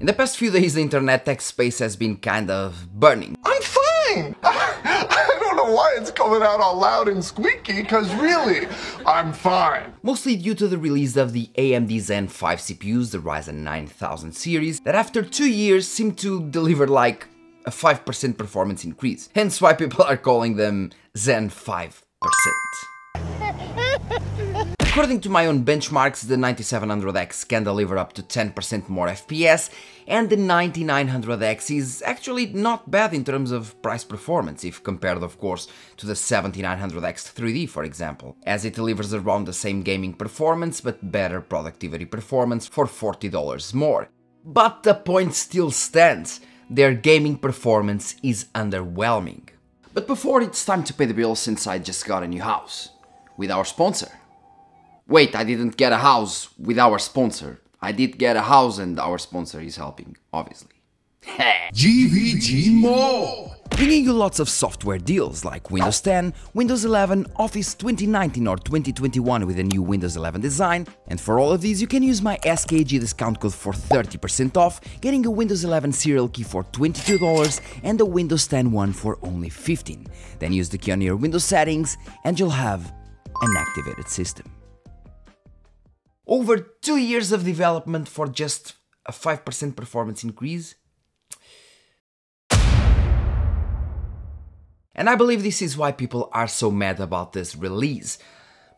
In the past few days the internet tech space has been kind of burning. I'm fine! I don't know why it's coming out all loud and squeaky, because really, I'm fine. Mostly due to the release of the AMD Zen 5 CPUs, the Ryzen 9000 series, that after two years seem to deliver like a 5% performance increase. Hence why people are calling them Zen 5%. According to my own benchmarks, the 9700X can deliver up to 10% more FPS, and the 9900X is actually not bad in terms of price performance, if compared of course to the 7900X 3D for example, as it delivers around the same gaming performance but better productivity performance for $40 more. But the point still stands, their gaming performance is underwhelming. But before it's time to pay the bill since I just got a new house, with our sponsor. Wait, I didn't get a house with our sponsor. I did get a house and our sponsor is helping, obviously. GVG Mall! Bringing you lots of software deals like Windows 10, Windows 11, Office 2019 or 2021 with a new Windows 11 design, and for all of these you can use my SKAG discount code for 30% off, getting a Windows 11 serial key for $22 and a Windows 10 one for only 15. Then use the key on your Windows settings and you'll have an activated system. Over two years of development for just a 5% performance increase? And I believe this is why people are so mad about this release.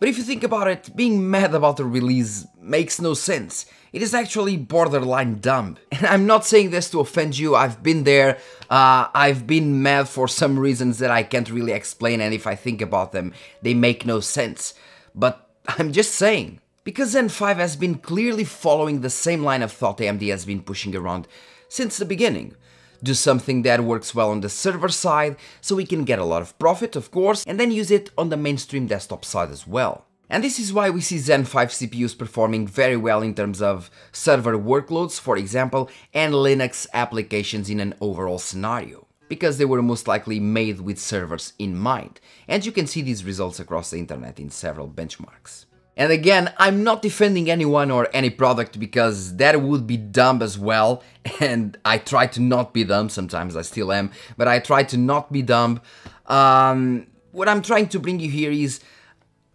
But if you think about it, being mad about the release makes no sense. It is actually borderline dumb. And I'm not saying this to offend you, I've been there, uh, I've been mad for some reasons that I can't really explain and if I think about them, they make no sense. But I'm just saying, because Zen 5 has been clearly following the same line of thought AMD has been pushing around since the beginning. Do something that works well on the server side, so we can get a lot of profit, of course, and then use it on the mainstream desktop side as well. And this is why we see Zen 5 CPUs performing very well in terms of server workloads, for example, and Linux applications in an overall scenario because they were most likely made with servers in mind, and you can see these results across the internet in several benchmarks. And again, I'm not defending anyone or any product because that would be dumb as well. And I try to not be dumb, sometimes I still am, but I try to not be dumb. Um, what I'm trying to bring you here is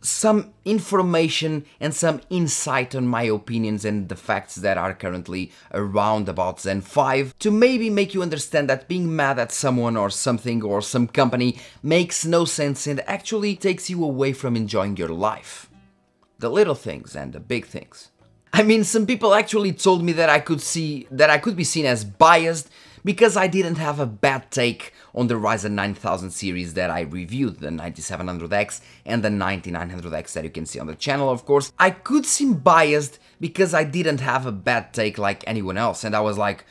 some information and some insight on my opinions and the facts that are currently around about Zen 5 to maybe make you understand that being mad at someone or something or some company makes no sense and actually takes you away from enjoying your life the little things and the big things. I mean, some people actually told me that I could see that I could be seen as biased because I didn't have a bad take on the Ryzen 9000 series that I reviewed, the 9700X and the 9900X that you can see on the channel, of course. I could seem biased because I didn't have a bad take like anyone else, and I was like,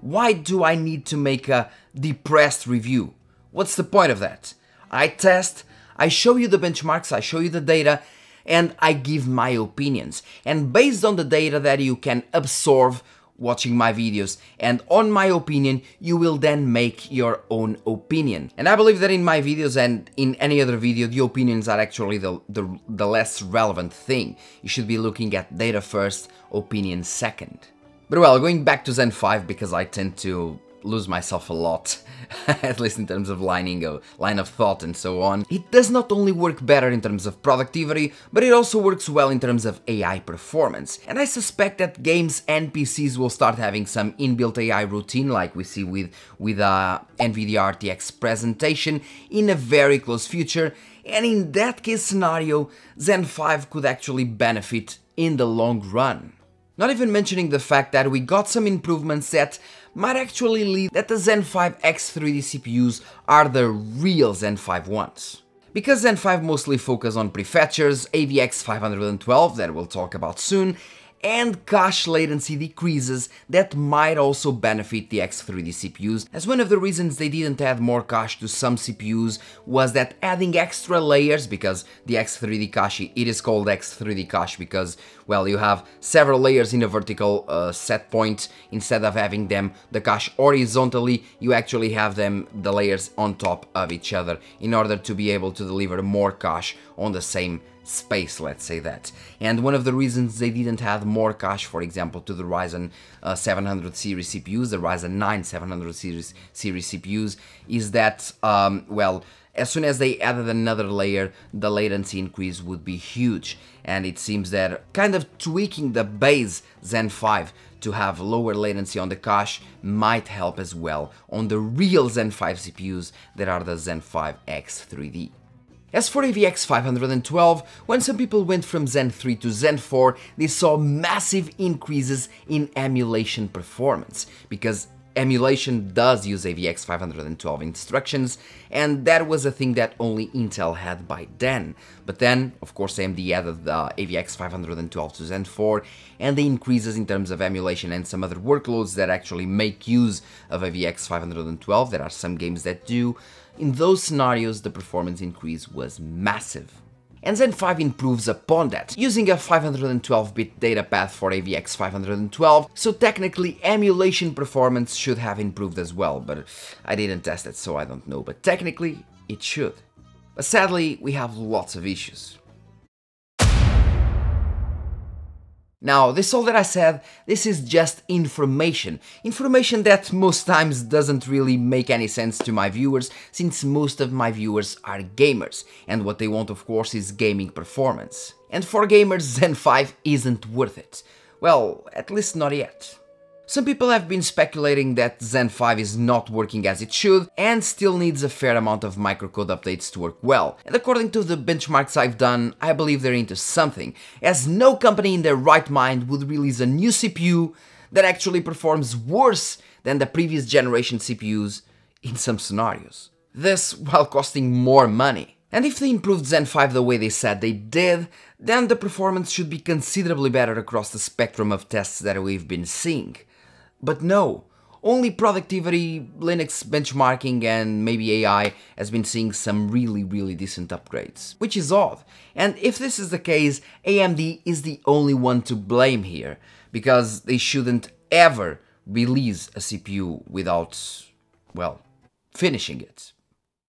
why do I need to make a depressed review? What's the point of that? I test, I show you the benchmarks, I show you the data, and I give my opinions. And based on the data that you can absorb watching my videos and on my opinion you will then make your own opinion. And i believe that in my videos and in any other video the opinions are actually the, the, the less relevant thing. You should be looking at data first opinion second. But well going back to zen 5 because i tend to lose myself a lot, at least in terms of lining a line of thought and so on. It does not only work better in terms of productivity, but it also works well in terms of AI performance. And I suspect that games and PCs will start having some inbuilt AI routine like we see with, with uh, NVIDIA RTX presentation in a very close future, and in that case scenario, Zen 5 could actually benefit in the long run. Not even mentioning the fact that we got some improvements that might actually lead that the Zen 5 X3D CPUs are the real Zen 5 ones. Because Zen 5 mostly focus on prefetchers, AVX 512 that we'll talk about soon, and cache latency decreases that might also benefit the X3D CPUs, as one of the reasons they didn't add more cache to some CPUs was that adding extra layers, because the X3D cache, it is called X3D cache because, well, you have several layers in a vertical uh, set point, instead of having them the cache horizontally, you actually have them, the layers on top of each other, in order to be able to deliver more cache on the same space, let's say that. And one of the reasons they didn't add more cache, for example, to the Ryzen uh, 700 series CPUs, the Ryzen 9 700 series, series CPUs, is that, um, well, as soon as they added another layer, the latency increase would be huge, and it seems that kind of tweaking the base Zen 5 to have lower latency on the cache might help as well on the real Zen 5 CPUs that are the Zen 5 X3D. As for AVX 512, when some people went from Zen 3 to Zen 4, they saw massive increases in emulation performance, because emulation does use AVX 512 instructions, and that was a thing that only Intel had by then. But then, of course, AMD added the AVX 512 to Zen 4, and the increases in terms of emulation and some other workloads that actually make use of AVX 512, there are some games that do, in those scenarios the performance increase was massive and Zen 5 improves upon that, using a 512-bit data path for AVX 512, so technically emulation performance should have improved as well, but I didn't test it so I don't know, but technically it should. But sadly, we have lots of issues. Now, this all that I said, this is just information. Information that most times doesn't really make any sense to my viewers, since most of my viewers are gamers, and what they want of course is gaming performance. And for gamers, Zen 5 isn't worth it. Well, at least not yet. Some people have been speculating that Zen 5 is not working as it should and still needs a fair amount of microcode updates to work well. And according to the benchmarks I've done, I believe they're into something, as no company in their right mind would release a new CPU that actually performs worse than the previous generation CPUs in some scenarios. This while costing more money. And if they improved Zen 5 the way they said they did, then the performance should be considerably better across the spectrum of tests that we've been seeing. But no, only productivity, Linux benchmarking and maybe AI has been seeing some really really decent upgrades, which is odd. And if this is the case, AMD is the only one to blame here, because they shouldn't ever release a CPU without, well, finishing it.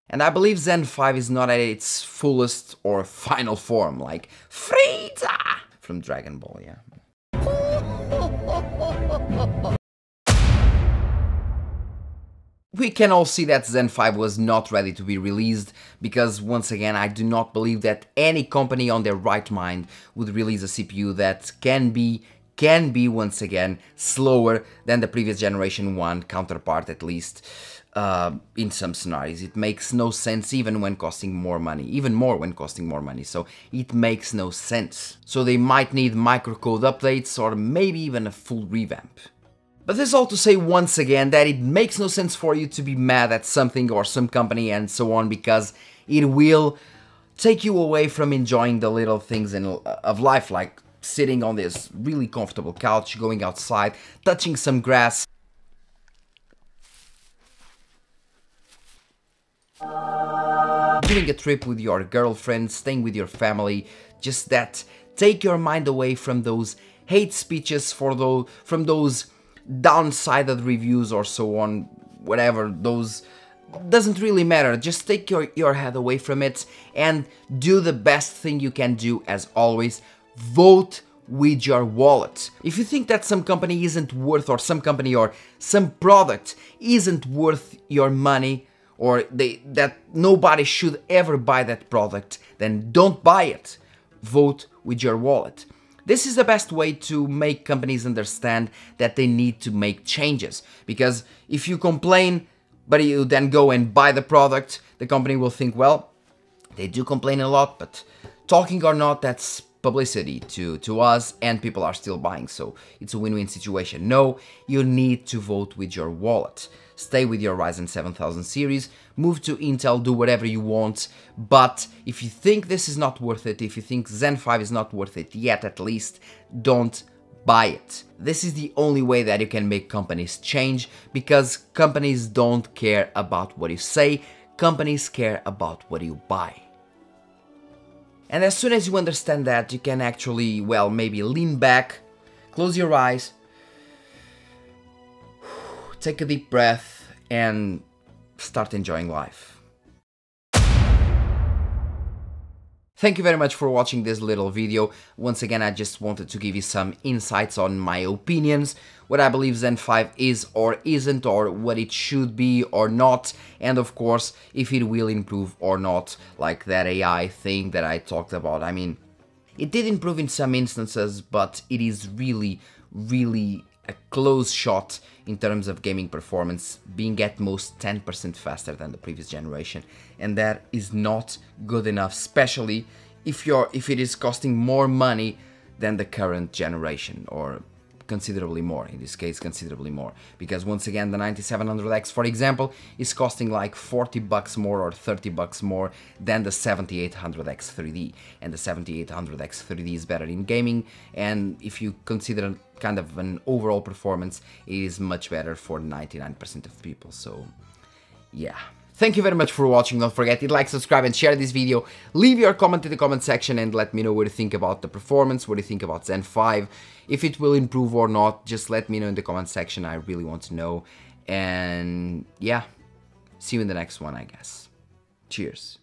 And I believe Zen 5 is not at its fullest or final form, like Frieza from Dragon Ball, yeah. We can all see that Zen 5 was not ready to be released, because once again I do not believe that any company on their right mind would release a CPU that can be, can be once again, slower than the previous generation 1 counterpart at least. Uh, in some scenarios. It makes no sense even when costing more money, even more when costing more money, so it makes no sense. So they might need microcode updates or maybe even a full revamp. But this is all to say once again that it makes no sense for you to be mad at something or some company and so on because it will take you away from enjoying the little things in, uh, of life like sitting on this really comfortable couch, going outside, touching some grass. Doing a trip with your girlfriend, staying with your family, just that take your mind away from those hate speeches for those from those downsided reviews or so on, whatever, those doesn't really matter, just take your, your head away from it and do the best thing you can do as always, vote with your wallet. If you think that some company isn't worth or some company or some product isn't worth your money or they, that nobody should ever buy that product, then don't buy it. Vote with your wallet. This is the best way to make companies understand that they need to make changes. Because if you complain, but you then go and buy the product, the company will think, well, they do complain a lot, but talking or not, that's publicity to, to us and people are still buying, so it's a win-win situation. No, you need to vote with your wallet stay with your Ryzen 7000 series, move to Intel, do whatever you want, but if you think this is not worth it, if you think Zen 5 is not worth it yet at least, don't buy it. This is the only way that you can make companies change, because companies don't care about what you say, companies care about what you buy. And as soon as you understand that, you can actually, well, maybe lean back, close your eyes, take a deep breath, and start enjoying life. Thank you very much for watching this little video. Once again, I just wanted to give you some insights on my opinions, what I believe Zen 5 is or isn't, or what it should be or not, and of course, if it will improve or not, like that AI thing that I talked about. I mean, it did improve in some instances, but it is really, really a close shot in terms of gaming performance, being at most 10% faster than the previous generation, and that is not good enough, especially if you're if it is costing more money than the current generation or considerably more, in this case considerably more, because once again the 9700X for example is costing like 40 bucks more or 30 bucks more than the 7800X 3D, and the 7800X 3D is better in gaming, and if you consider kind of an overall performance, it is much better for 99% of people, so yeah. Thank you very much for watching. Don't forget to like, subscribe and share this video. Leave your comment in the comment section and let me know what you think about the performance, what you think about Zen 5. If it will improve or not, just let me know in the comment section. I really want to know. And yeah, see you in the next one, I guess. Cheers.